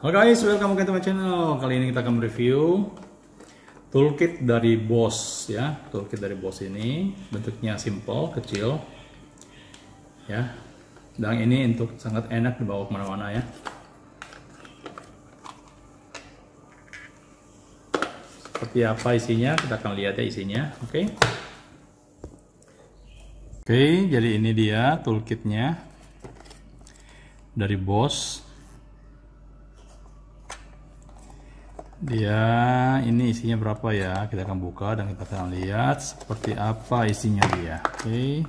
Halo guys, welcome back to my channel. Kali ini kita akan review toolkit dari Boss ya. Toolkit dari Boss ini bentuknya simple, kecil. Ya. Dan ini untuk sangat enak dibawa ke mana-mana ya. Seperti apa isinya, kita akan lihat ya isinya. Oke. Okay. Oke, okay, jadi ini dia toolkitnya dari Boss dia ini isinya berapa ya? Kita akan buka dan kita akan lihat seperti apa isinya dia. Oke. Okay.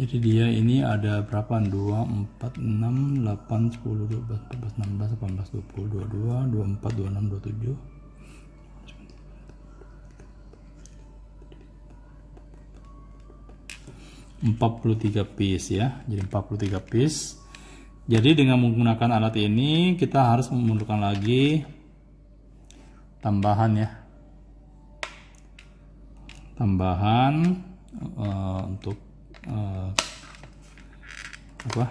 jadi dia ini ada berapa? 2 4 6 8 10 12 14 16 18 20 22 24 26 27 43 piece ya. Jadi 43 piece jadi dengan menggunakan alat ini kita harus memerlukan lagi tambahan ya. Tambahan uh, untuk uh, apa?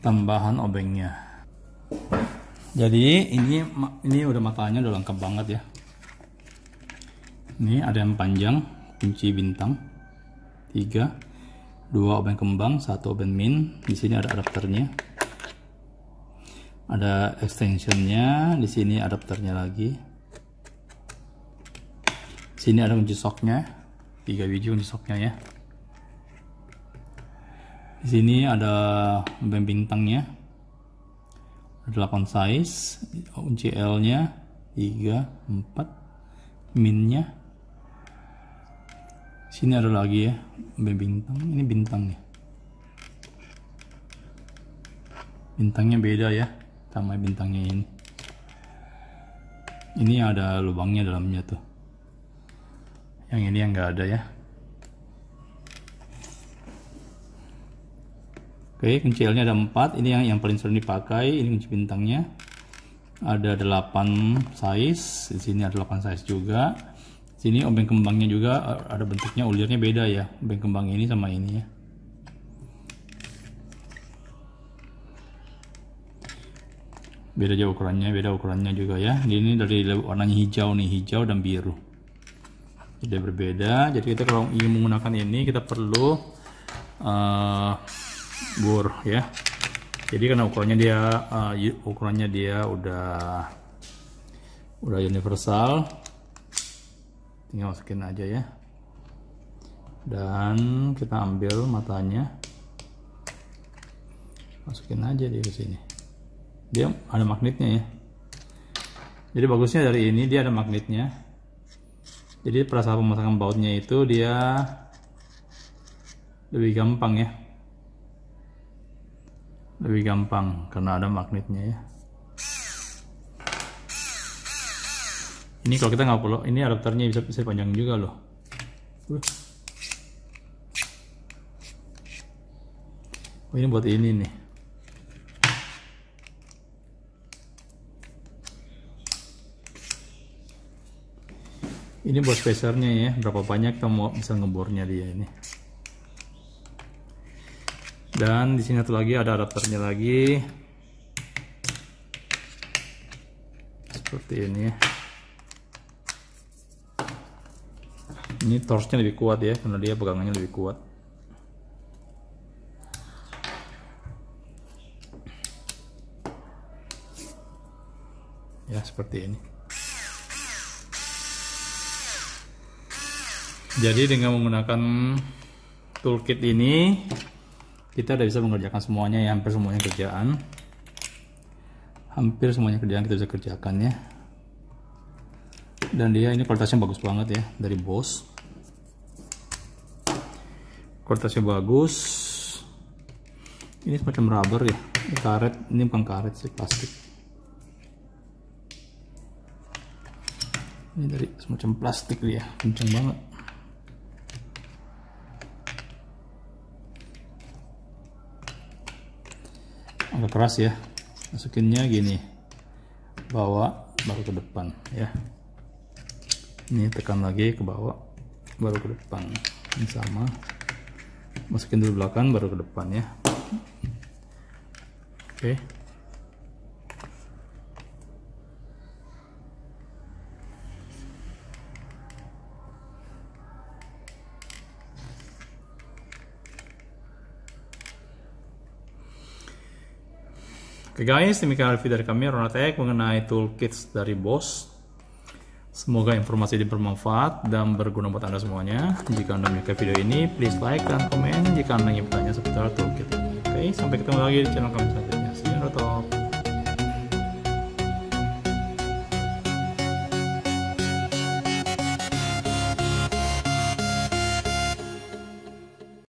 Tambahan obengnya. Jadi ini ini udah matanya udah lengkap banget ya. Ini ada yang panjang, kunci bintang 3 dua obeng kembang, satu obeng min. Di sini ada adapternya. Ada extensionnya, di sini adapternya lagi. Sini ada kunci soknya, tiga biji kunci soknya ya. Di sini ada obeng bintangnya, ada 8 size, kunci L-nya 3, 4, minnya Sini ada lagi ya, bintang. Ini bintang nih. Bintangnya beda ya, sama bintangnya ini. Ini ada lubangnya dalamnya tuh. Yang ini yang enggak ada ya. Oke, kunci L-nya ada 4. Ini yang yang paling sering dipakai. Ini kunci bintangnya. Ada 8 size. Di sini ada 8 size juga Sini obeng kembangnya juga ada bentuknya ulirnya beda ya. Obeng kembang ini sama ini ya. Beda jauh ukurannya, beda ukurannya juga ya. Ini dari warnanya hijau nih, hijau dan biru. Jadi berbeda. Jadi kita kalau ingin menggunakan ini kita perlu uh, bur ya. Jadi karena ukurannya dia uh, ukurannya dia udah udah universal tinggal masukin aja ya. Dan kita ambil matanya. Masukin aja di sini. Dia ada magnetnya ya. Jadi bagusnya dari ini dia ada magnetnya. Jadi perasaan pemasangan bautnya itu dia lebih gampang ya. Lebih gampang karena ada magnetnya ya ini kalau kita nggak perlu ini adapternya bisa bisa panjang juga loh. Oh ini buat ini nih. Ini buat spacernya ya berapa banyak kita mau bisa ngebornya dia ini. Dan di sini satu lagi ada adapternya lagi. Seperti ini. ya ini torchnya lebih kuat ya karena dia pegangannya lebih kuat. Ya seperti ini. Jadi dengan menggunakan toolkit ini kita udah bisa mengerjakan semuanya ya hampir semuanya kerjaan. Hampir semuanya kerjaan kita bisa kerjakan ya. Dan dia ini kualitasnya bagus banget ya dari Boss kualitasnya bagus. Ini semacam rubber ya ini karet. Ini bukan karet sih plastik. Ini dari semacam plastik ya kenceng banget. Agak keras ya masukinnya gini. Bawa baru ke depan ya. Ini tekan lagi ke bawah baru ke depan. Ini sama masukin dulu belakang baru ke depan ya oke Oke guys, demikian review dari kami Ronatek mengenai toolkits dari Boss. Semoga informasi ini bermanfaat dan berguna buat Anda semuanya. Jika Anda menyukai video ini, please like dan komen jika Anda ingin bertanya seputar toolkit ini. Oke, sampai ketemu lagi di channel kami